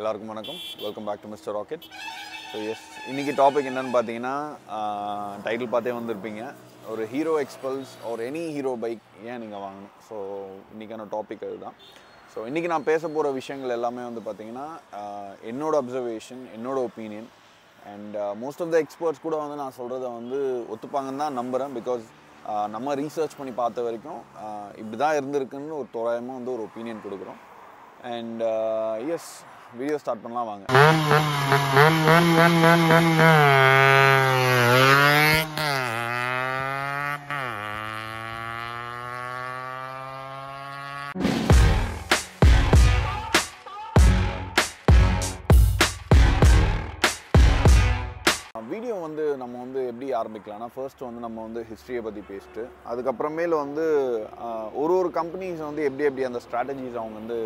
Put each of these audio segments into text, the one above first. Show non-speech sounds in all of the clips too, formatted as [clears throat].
எல்லாருக்கும் வணக்கம். Welcome back to mister rocket so yes இன்றைக்கி டாபிக் என்னென்னு பார்த்தீங்கன்னா டைட்டில் பார்த்தே வந்திருப்பீங்க. ஒரு ஹீரோ எக்ஸ்பல்ஸ் ஒரு எனி ஹீரோ பைக் ஏன் நீங்கள் வாங்கணும்? ஸோ இன்றைக்கான டாபிக் அதுதான். ஸோ இன்றைக்கி நான் பேச போகிற விஷயங்கள் எல்லாமே வந்து பார்த்திங்கன்னா என்னோடய அப்சர்வேஷன் என்னோட opinion and most of the experts கூட வந்து நான் சொல்கிறத வந்து ஒத்துப்பாங்கன்னு தான் நம்புகிறேன் பிகாஸ் நம்ம ரீசர்ச் பண்ணி பார்த்த வரைக்கும் இப்படி தான் இருந்திருக்குன்னு ஒரு தோராயமாக வந்து ஒரு ஒப்பீனியன் கொடுக்குறோம். அண்ட் எஸ் வீடியோ ஸ்டார்ட் பண்ணலாம் வாங்க. வீடியோ வந்து நம்ம வந்து எப்படி ஆரம்பிக்கலாம்னா ஃபர்ஸ்ட் வந்து நம்ம வந்து ஹிஸ்ட்ரியை பற்றி பேசிட்டு அதுக்கப்புறமேல வந்து ஒரு ஒரு கம்பெனிஸ் வந்து எப்படி எப்படி அந்த ஸ்ட்ராட்டஜிஸ் அவங்க வந்து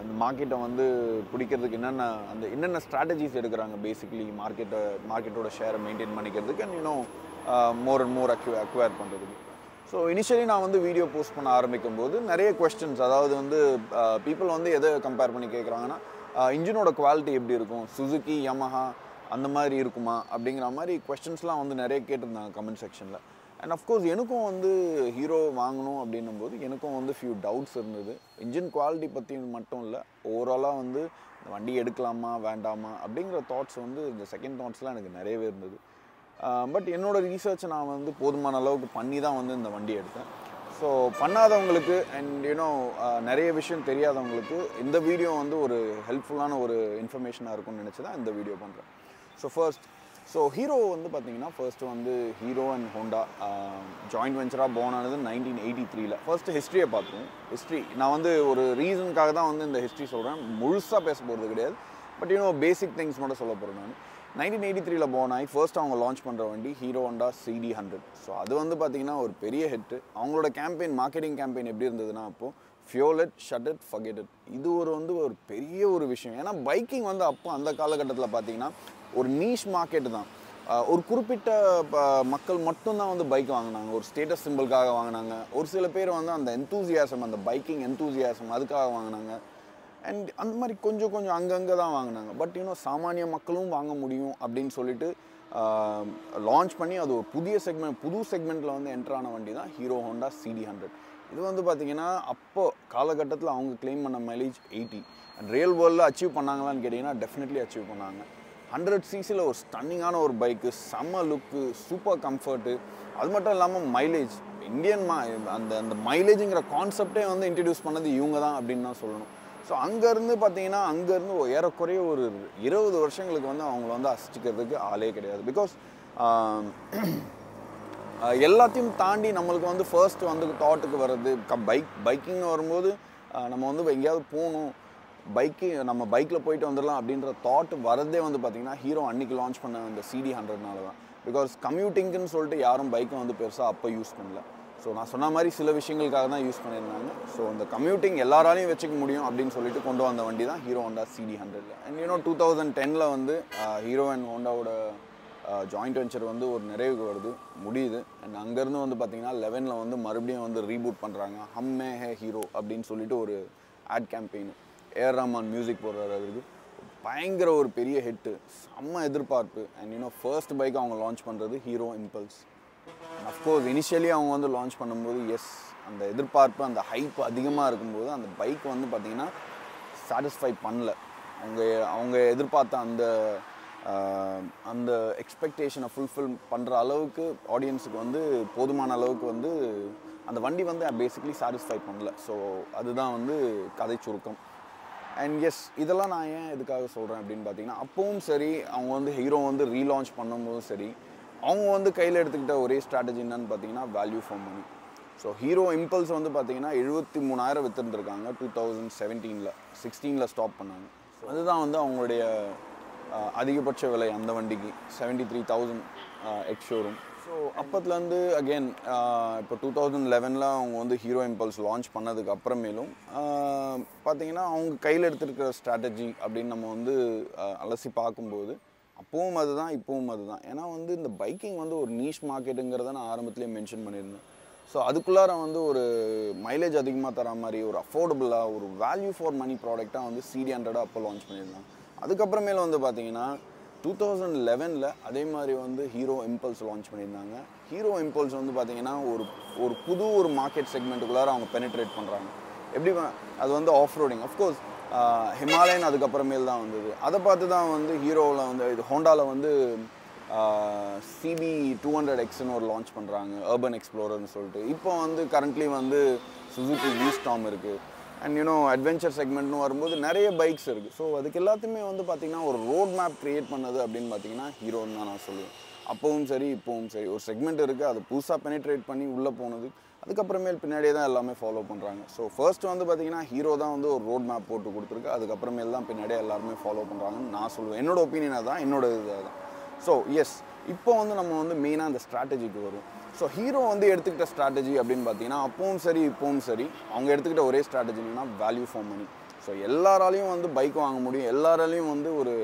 இந்த மார்க்கெட்டை வந்து பிடிக்கிறதுக்கு என்னென்ன அந்த என்னென்ன ஸ்ட்ராட்டஜிஸ் எடுக்கிறாங்க பேசிக்கலி மார்க்கெட்டை மார்க்கெட்டோட ஷேரை மெயின்டைன் பண்ணிக்கிறதுக்கு and you know more and more argue acquire பண்ணுறதுக்கு ஸோ இனிஷியலி நான் வந்து வீடியோ போஸ்ட் பண்ண ஆரம்பிக்கும் போது நிறைய கொஸ்டின்ஸ் அதாவது வந்து பீப்புள் வந்து எதை கம்பேர் பண்ணி கேட்குறாங்கன்னா இன்ஜினோட குவாலிட்டி எப்படி இருக்கும்? சுசுகி யமஹா அந்த மாதிரி இருக்குமா? அப்படிங்கிற மாதிரி கொஸ்டின்ஸ்லாம் வந்து நிறைய கேட்டிருந்தாங்க கமெண்ட் செக்ஷனில் அண்ட் அஃப்கோர்ஸ் எனக்கும் வந்து ஹீரோ வாங்கணும் அப்படின்னும் போது எனக்கும் வந்து ஃபியூ டவுட்ஸ் இருந்தது. இன்ஜின் குவாலிட்டி பற்றி மட்டும் இல்லை ஓவராலாக வந்து இந்த வண்டி எடுக்கலாமா வேண்டாமா அப்படிங்கிற தாட்ஸ் வந்து இந்த செகண்ட் தாட்ஸ்லாம் எனக்கு நிறையவே இருந்தது. பட் என்னோட ரீசர்ச்சை நான் வந்து போதுமான அளவுக்கு பண்ணி தான் வந்து இந்த வண்டி எடுத்தேன். ஸோ பண்ணாதவங்களுக்கு அண்ட் யூனோ நிறைய விஷயம் தெரியாதவங்களுக்கு இந்த வீடியோ வந்து ஒரு ஹெல்ப்ஃபுல்லான ஒரு இன்ஃபர்மேஷனாக இருக்கும்னு நினச்சி தான் இந்த வீடியோ பண்ணுறேன் ஸோ ஃபர்ஸ்ட் ஸோ ஹீரோ வந்து பார்த்தீங்கன்னா ஃபர்ஸ்ட்டு வந்து ஹீரோ அண்ட் ஹோண்டா ஜாயிண்ட் வெஞ்சராக போன் ஆனது நைன்டீன் எயிட்டி த்ரீல ஃபர்ஸ்ட்டு ஹிஸ்ட்ரியை பார்த்தோம் ஹிஸ்ட்ரி நான் வந்து ஒரு ரீசனுக்காக தான் வந்து இந்த ஹிஸ்ட்ரி சொல்கிறேன் முழுசாக பேச போகிறது கிடையாது. பட் யூனோ பேசிக் திங்ஸ் மட்டும் சொல்ல போகிறேன் நான். நைன்டீன் எயிட்டி த்ரீல போன் ஆகி ஃபர்ஸ்ட் அவங்க லான்ச் பண்ணுற வண்டி Hero Honda CD hundred so அது வந்து பார்த்தீங்கன்னா ஒரு பெரிய ஹிட்டு அவங்களோட கேம்பெயின் மார்க்கெட்டிங் கேம்பெயின் எப்படி இருந்ததுன்னா அப்போது ஃபியோலெட் ஷட்டட் ஃபகெட்டட் இது ஒரு வந்து ஒரு பெரிய ஒரு விஷயம். ஏன்னா பைக்கிங் வந்து அப்போ அந்த காலகட்டத்தில் பார்த்தீங்கன்னா ஒரு நீஷ் மார்க்கெட்டு தான். ஒரு குறிப்பிட்ட ப- மக்கள் மட்டும்தான் வந்து பைக் வாங்கினாங்க. ஒரு ஸ்டேட்டஸ் சிம்பிளுக்காக வாங்கினாங்க. ஒரு சில பேர் வந்து அந்த எந்தூசியாசம் அந்த பைக்கிங் எந்தூசியாசம் அதுக்காக வாங்கினாங்க. அண்ட் அந்த மாதிரி கொஞ்சம் கொஞ்சம் அங்கங்கே தான் வாங்கினாங்க. பட் இன்னும் சாமானிய மக்களும் வாங்க முடியும் அப்படின்னு சொல்லிட்டு லான்ச் பண்ணி அது ஒரு புதிய செக்மெண்ட் புது செக்மெண்ட்டில் வந்து என்ட்ரான வண்டி தான் ஹீரோ ஹோண்டா சிடி ஹண்ட்ரட் இது வந்து பார்த்தீங்கன்னா அப்போ காலகட்டத்தில் அவங்க கிளைம் பண்ண மைலேஜ் எயிட்டி அண்ட் ரியல் வேர்ல்டில் அச்சீவ் பண்ணாங்களான்னு கேட்டிங்கன்னா டெஃபினெட்லி அச்சீவ் பண்ணாங்க. ஹண்ட்ரட் சிசியில் ஒரு ஸ்டன்னிங்கான ஒரு பைக்கு செம்ம லுக்கு சூப்பர் கம்ஃபர்ட்டு அது மட்டும் இல்லாமல் மைலேஜ் இந்தியன் மா அந்த அந்த மைலேஜுங்கிற கான்செப்டே வந்து இன்ட்ரடியூஸ் பண்ணது இவங்க தான் அப்படின்னு தான் சொல்லணும். ஸோ அங்கேருந்து பார்த்தீங்கன்னா அங்கேருந்து ஏறக்குறைய ஒரு இருபது வருஷங்களுக்கு வந்து அவங்கள வந்து அசிச்சிக்கிறதுக்கு ஆளே கிடையாது. பிகாஸ் எல்லாத்தையும் தாண்டி நம்மளுக்கு வந்து ஃபர்ஸ்ட் வந்து தாட்டுக்கு வர்றது க பைக் பைக்கிங்னு வரும்போது நம்ம வந்து எங்கேயாவது போகணும். பைக்கு நம்ம பைக்கில் போயிட்டு வந்துடலாம் அப்படின்ற தாட் வரதே வந்து பார்த்திங்கன்னா ஹீரோ அன்னைக்கு லான்ச் பண்ண அந்த சிடி ஹண்ட்ரட்னால தான் பிகாஸ் கம்யூட்டிங்குன்னு சொல்லிட்டு யாரும் பைக்கை வந்து பெருசாக அப்போ யூஸ் பண்ணல. ஸோ நான் சொன்ன மாதிரி சில விஷயங்களுக்காக தான் யூஸ் பண்ணியிருந்தாங்க. ஸோ அந்த கம்யூட்டிங் எல்லாராலையும் வச்சுக்க முடியும் அப்படின்னு சொல்லிட்டு கொண்டு வந்த வண்டி தான் ஹீரோ ஹோண்டா சிடி ஹண்ட்ரட்ல and you know two thousand டெனில் வந்து ஹீரோ அண்ட் ஹோண்டாவோட ஜாயிண்ட் வெஞ்சர் வந்து ஒரு நிறைவுக்கு வருது முடியுது. அண்ட் அங்கேருந்து வந்து பார்த்திங்கன்னா லெவனில் வந்து மறுபடியும் வந்து ரீபூட் பண்ணுறாங்க ஹம்மே ஹே ஹீரோ அப்படின்னு சொல்லிட்டு ஒரு ad campaign A R Rahman music போடுறாரு அவருக்கு பயங்கர ஒரு பெரிய ஹிட்டு செம்ம எதிர்பார்ப்பு. And you know first bike அவங்க லான்ச் பண்ணுறது Hero Impulse of course initially அவங்க வந்து லான்ச் பண்ணும்போது எஸ் அந்த எதிர்பார்ப்பு அந்த ஹைப் அதிகமாக இருக்கும்போது அந்த பைக் வந்து பார்த்திங்கன்னா சாட்டிஸ்ஃபை பண்ணல. அவங்க அவங்க எதிர்பார்த்த அந்த அந்த எக்ஸ்பெக்டேஷனை ஃபுல்ஃபில் பண்ணுற அளவுக்கு ஆடியன்ஸுக்கு வந்து போதுமான அளவுக்கு வந்து அந்த வண்டி வந்து பேசிக்கலி சாட்டிஸ்ஃபை பண்ணல. ஸோ அதுதான் வந்து கதை சுருக்கம். அண்ட் எஸ் இதெல்லாம் நான் ஏன் எதுக்காக சொல்கிறேன் அப்படின்னு பார்த்தீங்கன்னா அப்பவும் சரி அவங்க வந்து ஹீரோ வந்து ரீலான்ச் பண்ணும்போதும் சரி அவங்க வந்து கையில் எடுத்துக்கிட்ட ஒரே ஸ்ட்ராட்டஜி என்னன்னு பார்த்தீங்கன்னா value for money so Hero Impulse வந்து பார்த்தீங்கன்னா எழுபத்தி மூணாயிரம் விற்றுருந்துருக்காங்க டூ தௌசண்ட் செவன்டீனில் சிக்ஸ்டீனில் ஸ்டாப் பண்ணாங்க. ஸோ அதுதான் வந்து அவங்களுடைய அதிகபட்ச விலை அந்த வண்டிக்கு seventy three thousand ex showroom so அப்போத்துலேருந்து again இப்போ டூ தௌசண்ட் லெவனில் அவங்க வந்து ஹீரோ இம்பல்ஸ் லான்ச் பண்ணதுக்கு அப்புறமேலும் பார்த்தீங்கன்னா அவங்க கையில் எடுத்துருக்கிற ஸ்ட்ராட்டஜி அப்படின்னு நம்ம வந்து அலசி பார்க்கும்போது அப்போவும் அதுதான் இப்போவும் அதுதான். ஏன்னா வந்து இந்த பைக்கிங் வந்து ஒரு நீஷ் மார்க்கெட்டுங்கிறத நான் ஆரம்பத்திலே மென்ஷன் பண்ணியிருந்தேன். ஸோ அதுக்குள்ளார வந்து ஒரு மைலேஜ் அதிகமாக தர மாதிரி ஒரு அஃபோர்டபுளாக ஒரு வேல்யூ ஃபார் மணி ப்ராடக்டாக வந்து சிடி ஹண்ட்ரடாக அப்போ லான்ச் பண்ணியிருந்தாங்க அதுக்கப்புறமேல வந்து பார்த்தீங்கன்னா டூ தௌசண்ட் லெவனில் அதே மாதிரி வந்து ஹீரோ இம்பல்ஸ் லான்ச் பண்ணியிருந்தாங்க. ஹீரோ இம்பல்ஸ் வந்து பார்த்தீங்கன்னா ஒரு ஒரு புது ஒரு மார்க்கெட் செக்மெண்ட்டுக்குள்ளார அவங்க பெனிட்ரேட் பண்ணுறாங்க எப்படி அது வந்து off roading of course Himalayan அதுக்கப்புறமேல் தான் வந்தது. அதை பார்த்து தான் வந்து ஹீரோவில் வந்து இது ஹோண்டாவில் வந்து சிபி டூ ஹண்ட்ரட் எக்ஸ்னு ஒரு லான்ச் பண்ணுறாங்க அர்பன் எக்ஸ்ப்ளோரர்னு சொல்லிட்டு. இப்போ வந்து கரண்ட்லி வந்து சுசுகி வீஸ்டாம் இருக்குது அண்ட் யூனோ அட்வென்ச்சர் செக்மெண்ட்னு வரும்போது நிறைய பைக்ஸ் இருக்குது ஸோ அதுக்கு எல்லாத்தையுமே வந்து பார்த்திங்கன்னா ஒரு ரோட் மேப் க்ரியேட் பண்ணது அப்படின்னு பார்த்தீங்கன்னா ஹீரோன்னு தான் நான் சொல்லுவேன். அப்போவும் சரி இப்போவும் சரி. ஒரு செக்மெண்ட் இருக்குது அது புதுசாக பெனிட்ரேட் பண்ணி உள்ளே போனது. அதுக்கப்புறமேல் பின்னாடியே தான் எல்லாமே ஃபாலோ பண்ணுறாங்க ஸோ ஃபர்ஸ்ட் வந்து பார்த்தீங்கன்னா ஹீரோ தான் வந்து ஒரு ரோட் மேப் போட்டு கொடுத்துருக்கு. அதுக்கப்புறமேல் தான் பின்னாடியே எல்லாருமே ஃபாலோ பண்ணுறாங்கன்னு நான் சொல்லுவேன். என்னோட ஒப்பீனியனாக தான் என்னோட இது தான் ஸோ எஸ் இப்போ வந்து நம்ம வந்து மெயினாக அந்த ஸ்ட்ராட்டஜிக்கு வரும் ஸோ ஹீரோ வந்து எடுத்துக்கிட்ட ஸ்ட்ராட்டஜி அப்படின்னு பார்த்தீங்கன்னா அப்பவும் சரி இப்பவும் சரி அவங்க எடுத்துக்கிட்ட ஒரே ஸ்ட்ராட்டஜினா வேல்யூ ஃபார் மணி ஸோ எல்லாராலையும் வந்து பைக் வாங்க முடியும். எல்லாராலையும் வந்து ஒரு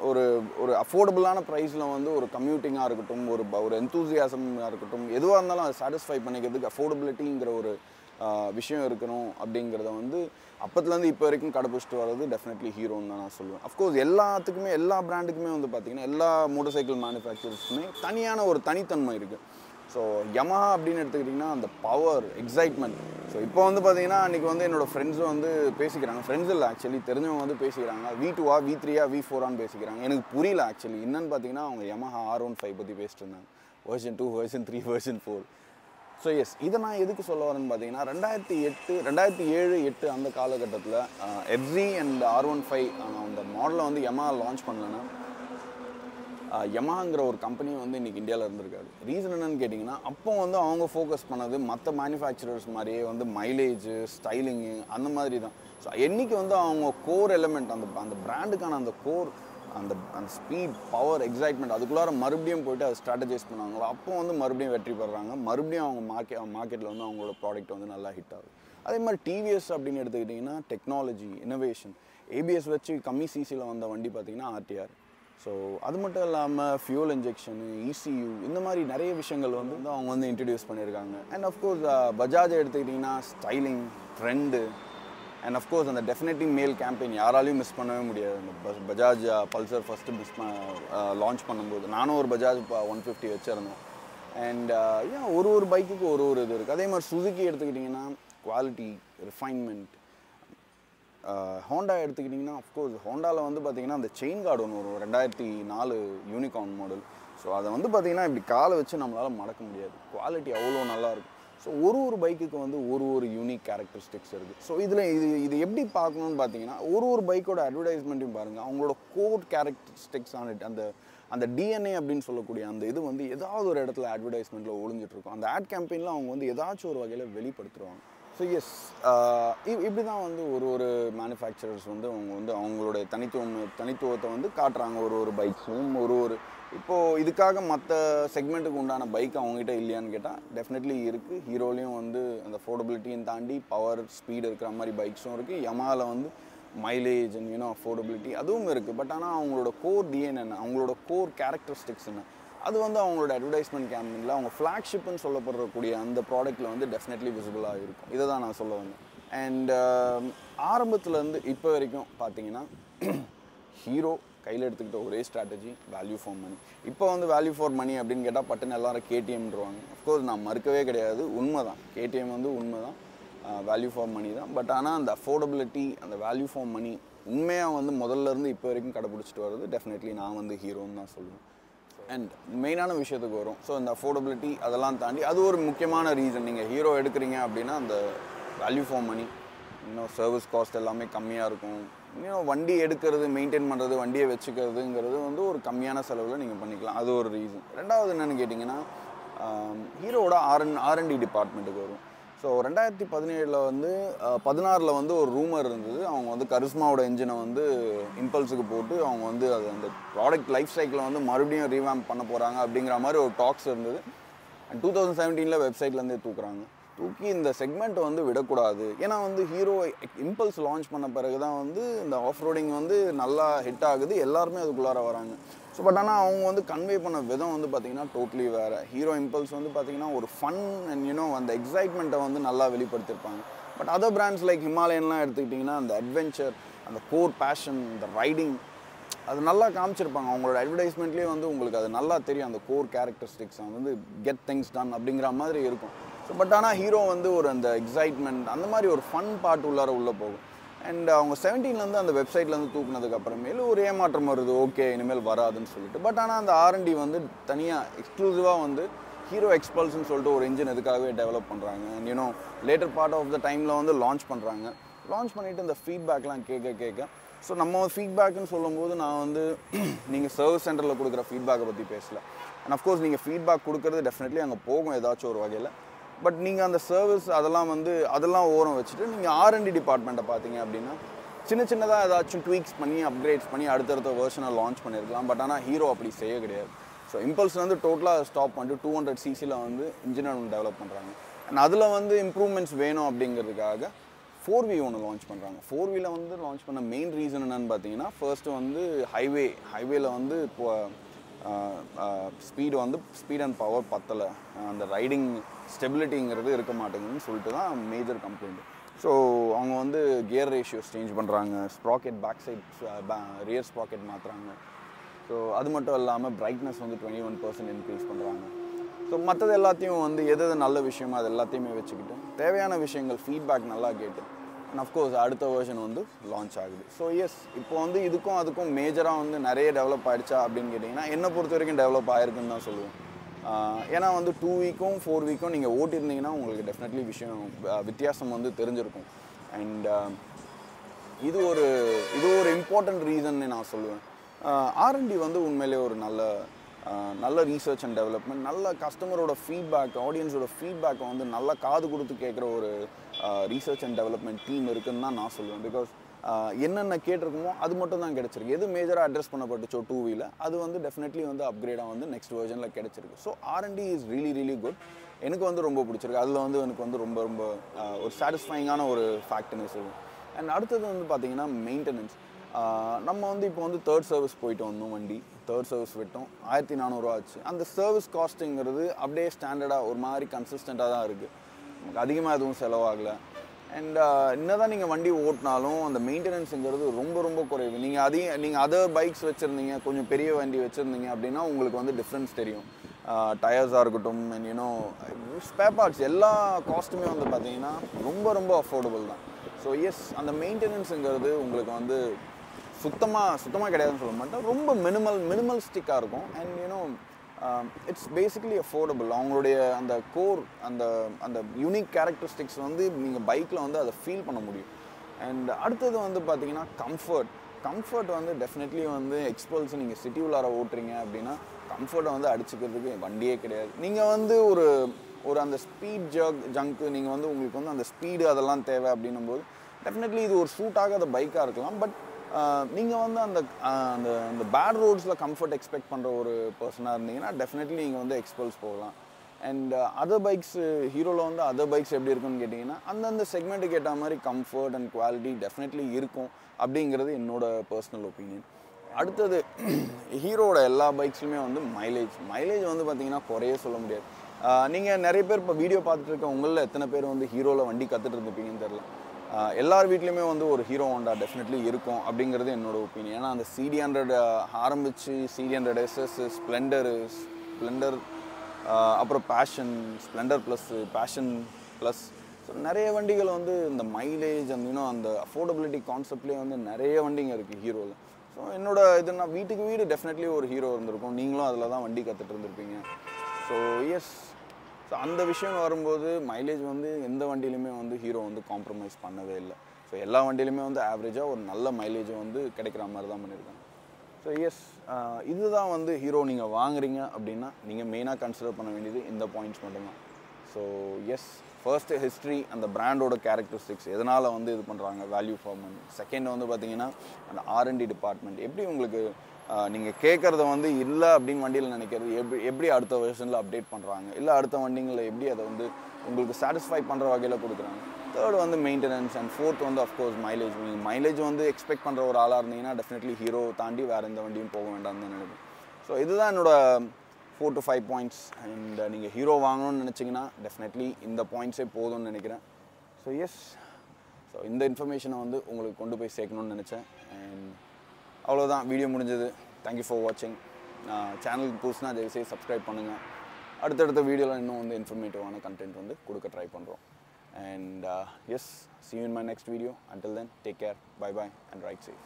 ஒரு ஒரு அஃபோர்டபுளான ப்ரைஸில் வந்து ஒரு கம்யூட்டிங்காக இருக்கட்டும் ஒரு ப- ஒரு எந்தூசியாசமாக இருக்கட்டும் எதுவாக இருந்தாலும் அதை சாட்டிஸ்ஃபை பண்ணிக்கிறதுக்கு அஃபோர்டபிலிட்டிங்கிற ஒரு விஷயம் இருக்கணும் அப்படிங்கிறத வந்து அப்போத்துலேருந்து இப்போ வரைக்கும் கடைப்பிடிச்சிட்டு வர்றது டெஃபினெட்லி ஹீரோன்னு தான் நான் சொல்லுவேன். அஃப்கோர்ஸ் எல்லாத்துக்குமே எல்லா பிராண்டுக்குமே வந்து பார்த்தீங்கன்னா எல்லா மோட்டர் சைக்கிள் மேனுஃபேக்சர்ஸ்க்குமே தனியான ஒரு தனித்தன்மை இருக்குது ஸோ யமஹா அப்படின்னு எடுத்துக்கிட்டிங்கன்னா அந்த பவர் எக்ஸைட்மெண்ட் ஸோ இப்போ வந்து பார்த்தீங்கன்னா அன்றைக்கி வந்து என்னோடய ஃப்ரெண்ட்ஸும் வந்து பேசிக்கிறாங்க. ஃப்ரெண்ட்ஸ் இல்லை ஆக்சுவலி தெரிஞ்சவங்க வந்து பேசிக்கிறாங்க. வி டூவா வி த்ரீயா வி ஃபோரான்னு பேசிக்கிறாங்க. எனக்கு புரியல ஆக்சுவலி என்னென்னு பார்த்தீங்கன்னா அவங்க யமஹா ஆர் ஒன் ஃபைவ் பற்றி பேசிட்டு இருந்தாங்க. Version two version three version four so yes இதை நான் எதுக்கு சொல்ல வரேன்னு பார்த்தீங்கன்னா ரெண்டாயிரத்தி எட்டு ரெண்டாயிரத்தி ஏழு எட்டு அந்த காலகட்டத்தில் FZ and R one five அந்த மாடலை வந்து எமா லான்ச் பண்ணலன்னா யமாங்கிற ஒரு கம்பெனி வந்து இன்றைக்கி இந்தியாவில் இருந்திருக்காரு ரீசன் என்னன்னு கேட்டிங்கன்னா அப்போ வந்து அவங்க ஃபோக்கஸ் பண்ணது மற்ற மேனுஃபேக்சரர்ஸ் மாதிரியே வந்து மைலேஜு ஸ்டைலிங்கு அந்த மாதிரி தான் ஸோ என்னைக்கு வந்து அவங்க கோர் எலிமெண்ட் அந்த அந்த பிராண்டுக்கான அந்த கோர் அந்த அந்த ஸ்பீட் பவர் எக்ஸைட்மெண்ட் அதுக்குள்ளார மறுபடியும் போயிட்டு அதை ஸ்ட்ராட்டஜைஸ் பண்ணாங்களோ அப்போ வந்து மறுபடியும் வெற்றி பெறுறாங்க மறுபடியும் அவங்க மார்க்கெட் மார்க்கெட்டில் வந்து அவங்களோட ப்ராடக்ட் வந்து நல்லா ஹிட் ஆகுது. அதே மாதிரி டிவிஎஸ் அப்படின்னு எடுத்துக்கிட்டிங்கன்னா டெக்னாலஜி இனோவேஷன் ஏபிஎஸ் வச்சு கம்மி சிசியில் வந்த வண்டி பார்த்திங்கன்னா ஆர்டிஆர் ஸோ அது மட்டும் இல்லாமல் ஃபியூல் இன்ஜெக்ஷனு இசியூ இந்த மாதிரி நிறைய விஷயங்கள் வந்து வந்து அவங்க வந்து இன்ட்ரடியூஸ் பண்ணியிருக்காங்க. அண்ட் அஃப்கோர்ஸ் பஜாஜ் எடுத்துக்கிட்டிங்கன்னா styling trend and of course அந்த டெஃபினெட்லி மேல் கேம்பெயின் யாராலையும் மிஸ் பண்ணவே முடியாது. அந்த buzz Bajaj Pulsar first miss launch பண்ணும்போது. நானும் ஒரு பஜாஜ் ஒன் ஃபிஃப்டி வச்சுருந்தேன் அண்ட் ஏன் ஒரு ஒரு பைக்குக்கு ஒரு ஒரு இது இருக்குது அதே மாதிரி சுசுக்கி எடுத்துக்கிட்டிங்கன்னா குவாலிட்டி ரிஃபைன்மெண்ட் ஹோண்டா uh, எடுத்துக்கிட்டிங்கன்னா அஃப்கோர்ஸ் ஹோண்டாவில் வந்து பார்த்தீங்கன்னா அந்த செயின் கார்டு ஒன்று வரும். ரெண்டாயிரத்தி நாலு யூனிகார்ன் மாடல் ஸோ அதை வந்து பார்த்தீங்கன்னா இப்படி காலை வச்சு நம்மளால் மடக்க முடியாது. குவாலிட்டி அவ்வளோ நல்லாயிருக்கும் ஸோ ஒரு ஒரு பைக்குக்கு வந்து ஒரு ஒரு யூனிக் கேரக்டரிஸ்டிக்ஸ் இருக்குது ஸோ இதில் இது இது எப்படி பார்க்கணுன்னு பார்த்தீங்கன்னா ஒரு ஒரு பைக்கோட அட்வர்டைஸ்மெண்ட்டையும் பாருங்கள் அவங்களோட கோட் கேரக்டரிஸ்டிக்ஸ் ஆன அந்த அந்த டிஎன்ஏ அப்படின்னு சொல்லக்கூடிய அந்த இது வந்து ஏதாவது ஒரு இடத்துல அட்வர்டைஸ்மெண்ட்டில் ஒழிஞ்சிட்ருக்கும் அந்த ஆட் கேம்பெயினில் அவங்க வந்து ஏதாச்சும் ஒரு வகையில் வெளிப்படுத்துருவாங்க ஸோ எஸ் uh, இப்படி தான் வந்து ஒரு ஒரு மேனுஃபேக்சரர்ஸ் வந்து அவங்க வந்து அவங்களுடைய தனித்துவம் தனித்துவத்தை வந்து காட்டுறாங்க. ஒரு ஒரு பைக்ஸும் ஒரு ஒரு இப்போது இதுக்காக மற்ற செக்மெண்ட்டுக்கு உண்டான பைக் அவங்ககிட்ட இல்லையான்னு கேட்டால் டெஃபினெட்லி இருக்குது ஹீரோலையும் வந்து அந்த அஃபோர்டபிலிட்டியும் தாண்டி பவர் ஸ்பீடு இருக்கிற மாதிரி பைக்ஸும் இருக்குது யமாவில் வந்து மைலேஜ் அண்ட் யூனோ அஃபோர்டபிலிட்டி அதுவும் இருக்குது பட் ஆனால் அவங்களோட கோர் டிஎன் என்ன அவங்களோட கோர் கேரக்டரிஸ்டிக்ஸ் என்ன? அது வந்து அவங்களோட அட்வர்டைஸ்மெண்ட் கேம்பெயினில் அவங்க ஃப்ளாக்ஷிப்னு சொல்லப்படக்கூடிய அந்த ப்ராடக்ட்டில் வந்து டெஃபினெட்லி விசிபிளாக இருக்கும். இதை தான் நான் சொல்ல வந்தேன். அண்ட் um, ஆரம்பத்துலேருந்து இப்போ வரைக்கும் பார்த்தீங்கன்னா ஹீரோ [clears throat] கையில் எடுத்துக்கிட்ட ஒரே ஸ்ட்ராட்டஜி வேல்யூ ஃபார் மணி இப்போ வந்து வேல்யூ ஃபார் மணி அப்படின்னு கேட்டால் பட்டுன்னு எல்லாரும் கேடிஎம்ன்றவாங்க அஃப்கோர்ஸ் நான் மறுக்கவே கிடையாது. உண்மை தான் கேடிஎம் வந்து உண்மை தான் வேல்யூ ஃபார் மணி தான். பட் ஆனால் அந்த அஃபோர்டபிலிட்டி அந்த வேல்யூ ஃபார் மணி உண்மையாக வந்து முதல்ல இருந்து இப்போ வரைக்கும் கடைப்பிடிச்சிட்டு வர்றது டெஃபினெட்லி நான் வந்து ஹீரோன்னு தான் சொல்லுவேன். அண்ட் மெயினான விஷயத்துக்கு வரும். ஸோ இந்த அஃபோர்டபிலிட்டி அதெல்லாம் தாண்டி அது ஒரு முக்கியமான ரீசன் நீங்கள் ஹீரோ எடுக்கிறீங்க அப்படின்னா அந்த வேல்யூ ஃபார் மணி இன்னும் சர்வீஸ் காஸ்ட் எல்லாமே கம்மியாக இருக்கும். இன்னும் வண்டி எடுக்கிறது மெயின்டைன் பண்ணுறது வண்டியை வச்சுக்கிறதுங்கிறது வந்து ஒரு கம்மியான செலவில் நீங்கள் பண்ணிக்கலாம். அது ஒரு ரீசன் ரெண்டாவது என்னென்னு கேட்டிங்கன்னா ஹீரோவோட ஆர்என் ஆர்என்டி டிபார்ட்மெண்ட்டுக்கு வரும். ஸோ ரெண்டாயிரத்தி பதினேழில் வந்து பதினாறில் வந்து ஒரு ரூமர் இருந்தது. அவங்க வந்து கரிஸ்மாவோட என்ஜினை வந்து இம்பல்ஸுக்கு போட்டு அவங்க வந்து அது அந்த ப்ராடக்ட் லைஃப் சைக்கிளை வந்து மறுபடியும் ரீவேம் பண்ண போகிறாங்க அப்படிங்கிற மாதிரி ஒரு டாக்ஸ் இருந்தது. அண்ட் டூ தௌசண்ட் செவன்டீனில் வெப்சைட்லேருந்தே தூக்குறாங்க. தூக்கி இந்த செக்மெண்ட்டை வந்து விடக்கூடாது. ஏன்னா வந்து ஹீரோ இம்பல்ஸ் லான்ச் பண்ண பிறகு தான் வந்து இந்த ஆஃப் ரோடிங் வந்து நல்லா ஹிட் ஆகுது. எல்லாருமே அதுக்குள்ளார வராங்க. ஸோ பட் ஆனால் அவங்க வந்து கன்வே பண்ண விதம் வந்து பார்த்திங்கன்னா டோட்டலி வேறு. ஹீரோ இம்பல்ஸ் வந்து பார்த்திங்கன்னா ஒரு ஃபன் அண்ட் யூனோ அந்த எக்ஸைட்மெண்ட்டை வந்து நல்லா வெளிப்படுத்தியிருப்பாங்க பட் அதர் பிராண்ட்ஸ் லைக் ஹிமாலயன்லாம் எடுத்துக்கிட்டிங்கன்னா அந்த அட்வென்ச்சர் அந்த கோர் பேஷன் இந்த ரைடிங் அது நல்லா காமிச்சிருப்பாங்க. அவங்களோட அட்வர்டைஸ்மெண்ட்லேயே வந்து உங்களுக்கு அது நல்லா தெரியும். அந்த கோர் கேரக்டரிஸ்டிக்ஸ் வந்து கெட் திங்ஸ் டன் அப்படிங்கிற மாதிரி இருக்கும். ஸோ பட் ஆனால் ஹீரோ வந்து ஒரு அந்த எக்ஸைட்மெண்ட் அந்த மாதிரி ஒரு ஃபன் பார்ட் உள்ளார உள்ளே போகும். அண்ட் அவங்க செவன்டீன்லேருந்து அந்த வெப்சைட்லேருந்து தூக்குனதுக்கு அப்புறமேலு ஒரு ஏமாற்றம் வருது. ஓகே இனிமேல் வராதுன்னு சொல்லிட்டு. பட் ஆனால் அந்த ஆர்என்டி வந்து தனியாக எக்ஸ்க்ளூசிவாக வந்து ஹீரோ எக்ஸ்பல்ஸ்னு சொல்லிட்டு ஒரு இன்ஜின் எதுக்காகவே டெவலப் பண்ணுறாங்க and you know later part of the டைமில் வந்து லான்ச் பண்ணுறாங்க லான்ச் பண்ணிவிட்டு இந்த ஃபீட்பேக்லாம் கேட்க கேட்க ஸோ நம்ம ஃபீட்பேக்குன்னு சொல்லும்போது நான் வந்து நீங்கள் சர்வீஸ் சென்டரில் கொடுக்குற ஃபீட்பேக்கை பற்றி பேசல. அண்ட் அஃப்கோர்ஸ் நீங்கள் ஃபீட்பேக் கொடுக்குறது டெஃபினெட்லி அங்கே போகும். ஏதாச்சும் ஒரு வகையில். பட் நீங்கள் அந்த சர்வீஸ் அதெல்லாம் வந்து அதெல்லாம் ஓரம் வச்சுட்டு நீங்கள் ஆர்என்டி டிபார்ட்மெண்ட்டை பார்த்தீங்க அப்படின்னா சின்ன சின்னதாக ஏதாச்சும் ட்வீக்ஸ் பண்ணி அப்கிரேட்ஸ் பண்ணி அடுத்தடுத்த வேர்ஷனை லான்ச் பண்ணியிருக்கலாம். பட் ஆனால் ஹீரோ அப்படி செய்ய கிடையாது. ஸோ இம்பல்ஸ் வந்து டோட்டலாக ஸ்டாப் பண்ணிட்டு டூ ஹண்ட்ரட் சிசியில் வந்து இன்ஜின் ஒன்று டெவலப் பண்ணுறாங்க அண்ட் அதில் வந்து இம்ப்ரூவ்மெண்ட்ஸ் வேணும் அப்படிங்கிறதுக்காக ஃபோர் வி ஒன்று லான்ச் பண்ணுறாங்க ஃபோர் வீல வந்து லான்ச் பண்ண மெயின் ரீசன் என்னென்னு பார்த்தீங்கன்னா ஃபர்ஸ்ட்டு வந்து ஹைவே ஹைவேல வந்து இப்போ ஸ்பீடு வந்து ஸ்பீட் அண்ட் பவர் பத்தலை. அந்த ரைடிங் ஸ்டெபிலிட்டிங்கிறது இருக்க மாட்டேங்குதுன்னு சொல்லிட்டு தான் மேஜர் கம்ப்ளைண்ட் ஸோ அவங்க வந்து கியர் ரேஷியோஸ் சேஞ்ச் பண்ணுறாங்க sprocket back side rear sprocket மாற்றுறாங்க ஸோ அது மட்டும் இல்லாமல் பிரைட்னஸ் வந்து டுவெண்ட்டி ஒன் பர்சன்ட் இன்க்ரீஸ் பண்ணுறாங்க ஸோ மற்றது எல்லாத்தையும் வந்து எது எது நல்ல விஷயமோ அது எல்லாத்தையுமே வச்சுக்கிட்டு தேவையான விஷயங்கள் ஃபீட்பேக் நல்லா கேட்டு அண்ட் அஃப்கோர்ஸ் அடுத்த வெர்ஷன் வந்து லான்ச் ஆகுது. ஸோ எஸ் இப்போ வந்து இதுக்கும் அதுக்கும் மேஜராக வந்து நிறைய டெவலப் ஆகிடுச்சா அப்படின்னு கேட்டிங்கன்னா என்னை பொறுத்த வரைக்கும் டெவலப் ஆகிருக்குன்னு தான் சொல்லுவேன். ஏன்னா வந்து டூ வீக்கும் ஃபோர் வீக்கும் நீங்கள் ஓட்டியிருந்தீங்கன்னா உங்களுக்கு டெஃபினெட்லி விஷயம் வித்தியாசம் வந்து தெரிஞ்சிருக்கும். அண்ட் இது ஒரு இது ஒரு இம்பார்ட்டண்ட் ரீசன்னு நான் சொல்லுவேன். ஆர்என்டி வந்து உண்மையிலே ஒரு நல்ல நல்ல ரீசர்ச் அண்ட் டெவலப்மெண்ட் நல்ல கஸ்டமரோட ஃபீட்பேக் ஆடியன்ஸோட ஃபீட்பேக்கை வந்து நல்லா காது கொடுத்து கேட்குற ஒரு ரீசர்ச் அண்ட் டெவலப்மெண்ட் டீம் இருக்குன்னு தான் நான் சொல்லுவேன். பிகாஸ் என்னென்ன கேட்டிருக்குமோ அது மட்டும் தான் கிடச்சிருக்கு. எது மேஜராக அட்ரஸ் பண்ணப்பட்டுச்சோ டூ வீல அது வந்து டெஃபினெட்லி வந்து அப்கிரேடாக வந்து நெக்ஸ்ட் வெர்ஷனில் கிடச்சிருக்கு. So R and D is really really good எனக்கு வந்து ரொம்ப பிடிச்சிருக்கு. அதில் வந்து எனக்கு வந்து ரொம்ப ரொம்ப ஒரு சாட்டிஸ்ஃபைங்கான ஒரு ஃபேக்ட்னு சொல்லுவேன். அண்ட் அடுத்தது வந்து பார்த்தீங்கன்னா மெயின்டெனன்ஸ் நம்ம வந்து இப்போ வந்து தேர்ட் சர்வீஸ் போயிட்டு வந்தோம் வண்டி. தேர்ட் சர்வீஸ் விட்டோம். ஆயிரத்தி நானூறுரூவா ஆச்சு. அந்த சர்வீஸ் காஸ்ட்டுங்கிறது அப்படியே ஸ்டாண்டர்டாக ஒரு மாதிரி கன்சிஸ்டண்ட்டாக தான் இருக்குது நமக்கு அதிகமாக எதுவும் செலவாகலை. அண்ட் uh, என்ன தான் நீங்கள் வண்டி ஓட்டினாலும் அந்த மெயின்டெனன்ஸுங்கிறது ரொம்ப ரொம்ப குறைவு. நீங்கள் அதையும் நீங்கள் அதர் பைக்ஸ் வச்சுருந்தீங்க கொஞ்சம் பெரிய வண்டி வச்சுருந்தீங்க அப்படின்னா உங்களுக்கு வந்து டிஃப்ரென்ஸ் தெரியும். Uh, டயர்ஸாக இருக்கட்டும் அண்ட் யூனோ ஸ்பேர் பார்ட்ஸ் எல்லா காஸ்ட்டுமே வந்து பார்த்தீங்கன்னா ரொம்ப ரொம்ப அஃபோர்டபுள் தான். ஸோ எஸ் அந்த மெயின்டெனன்ஸுங்கிறது உங்களுக்கு வந்து சுத்தமாக சுத்தமாக கிடையாதுன்னு சொல்ல மாட்டேன். ரொம்ப மினிமல் ஸ்டிக்காக இருக்கும். And you know it's basically affordable அவங்களுடைய அந்த கோர் அந்த அந்த யூனிக் கேரக்டரிஸ்டிக்ஸ் வந்து நீங்கள் பைக்கில் வந்து அதை ஃபீல் பண்ண முடியும். அண்ட் அடுத்தது வந்து பார்த்தீங்கன்னா கம்ஃபர்ட் கம்ஃபர்ட் வந்து டெஃபினெட்லி வந்து எக்ஸ்பல்ஸ் நீங்கள் சிட்டி உள்ளார ஓட்டுறீங்க அப்படின்னா கம்ஃபர்ட்டை வந்து அடிச்சுக்கிறதுக்கு வண்டியே கிடையாது. நீங்கள் வந்து ஒரு ஒரு அந்த ஸ்பீட் ஜக் ஜங்க்கு நீங்கள் வந்து உங்களுக்கு வந்து அந்த ஸ்பீடு அதெல்லாம் தேவை அப்படின்னும் போது டெஃபினெட்லி இது ஒரு சூட் ஆகாத பைக்காக இருக்கலாம். பட் நீங்கள் வந்து அந்த அந்த அந்த பேட் ரோட்ஸில் கம்ஃபர்ட் எக்ஸ்பெக்ட் பண்ணுற ஒரு பர்சனாக இருந்தீங்கன்னா டெஃபினெட்லி நீங்கள் வந்து எக்ஸ்பல்ஸ் போகலாம். அண்ட் அதர் பைக்ஸ் ஹீரோவில் வந்து அதர் பைக்ஸ் எப்படி இருக்குன்னு கேட்டிங்கன்னா அந்தந்த செக்மெண்ட்டுக்கு ஏற்ற மாதிரி கம்ஃபர்ட் அண்ட் குவாலிட்டி டெஃபினெட்லி இருக்கும் அப்படிங்கிறது என்னோட பர்சனல் ஒப்பீனியன் அடுத்தது ஹீரோட எல்லா பைக்ஸுமே வந்து மைலேஜ் மைலேஜ் வந்து பார்த்திங்கன்னா குறைய சொல்ல முடியாது. நீங்கள் நிறைய பேர் இப்போ வீடியோ பார்த்துட்டு இருக்க உங்களில் எத்தனை பேர் வந்து ஹீரோவில் வண்டி கற்றுட்டு இருந்துப்பீங்கன்னு தெரில எல்லார் வீட்லேயுமே வந்து ஒரு ஹீரோ ஹோண்டா டெஃபினெட்லி இருக்கும் அப்படிங்கிறது என்னோட ஒப்பீனியன் ஏன்னா அந்த சிடி ஹண்ட்ரட் ஆரம்பித்து CD hundred SS Splendor Splendor அப்புறம் Passion Splendor plus Passion plus so நிறைய வண்டிகள் வந்து இந்த மைலேஜ் அந்த இன்னும் அந்த அஃபோர்டபிலிட்டி கான்செப்ட்லேயே வந்து நிறைய வண்டிங்க இருக்குது ஹீரோவில் ஸோ என்னோட இது வீட்டுக்கு வீடு டெஃபினெட்லி ஒரு ஹீரோ இருந்திருக்கும். நீங்களும் அதில் தான் வண்டி கற்றுட்டு இருந்திருப்பீங்க. ஸோ எஸ் ஸோ அந்த விஷயம் வரும்போது மைலேஜ் வந்து எந்த வண்டியிலுமே வந்து ஹீரோ வந்து காம்ப்ரமைஸ் பண்ணவே இல்லை. ஸோ எல்லா வண்டியிலுமே வந்து ஆவரேஜாக ஒரு நல்ல மைலேஜ் வந்து கிடைக்கிற மாதிரி தான் பண்ணியிருக்காங்க. ஸோ எஸ் இதுதான் வந்து ஹீரோ நீங்கள் வாங்குறீங்க அப்படின்னா நீங்கள் மெயினாக கன்சிடர் பண்ண வேண்டியது இந்த பாயிண்ட்ஸ் மட்டும்தான். ஸோ எஸ் ஃபர்ஸ்ட்டு ஹிஸ்ட்ரி அந்த பிராண்டோட கேரக்டரிஸ்டிக்ஸ் எதனால் வந்து இது பண்ணுறாங்க வேல்யூ ஃபார் செகண்ட் வந்து பார்த்தீங்கன்னா அந்த ஆர்என்டி டிபார்ட்மெண்ட் எப்படி உங்களுக்கு நீங்கள் கேட்குறத வந்து இல்லை அப்படின்னு வண்டியில் நினைக்கிறது எப்படி எப்படி அடுத்த வெர்ஷனில் அப்டேட் பண்ணுறாங்க இல்லை அடுத்த வண்டிங்களில் எப்படி அதை வந்து உங்களுக்கு சாட்டிஸ்ஃபை பண்ணுற வகையில் கொடுக்குறாங்க. தேர்ட் வந்து மெயின்டெனன்ஸ் அண்ட் ஃபோர்த் வந்து அஃப்கோர்ஸ் மைலேஜ் நீங்கள் மைலேஜ் வந்து எக்ஸ்பெக்ட் பண்ணுற ஒரு ஆளாக இருந்தீங்கன்னா டெஃபினெட்லி ஹீரோ தாண்டி வேறு எந்த வண்டியும் போக வேண்டாம்னு நினைக்கிறேன் ஸோ இதுதான் என்னோட four to five points and நீங்கள் ஹீரோ வாங்கணும்னு நினச்சிங்கன்னா டெஃபினெட்லி இந்த பாயிண்ட்ஸே போதும்னு நினைக்கிறேன். ஸோ எஸ் ஸோ இந்த இன்ஃபர்மேஷனை வந்து உங்களுக்கு கொண்டு போய் சேர்க்கணும்னு நினச்சேன். அண்ட் அவ்வளோதான் வீடியோ முடிஞ்சது. தேங்க்யூ ஃபார் வாட்சிங் நான் சேனலுக்கு புதுசுனா தயவுசெய்து சப்ஸ்கிரைப் பண்ணுங்கள் அடுத்தடுத்த வீடியோவில் இன்னும் வந்து இன்ஃபர்மேட்டிவான கண்டென்ட் வந்து கொடுக்க ட்ரை பண்ணுறோம் and yes see in my next video until then take care bye bye and ride safe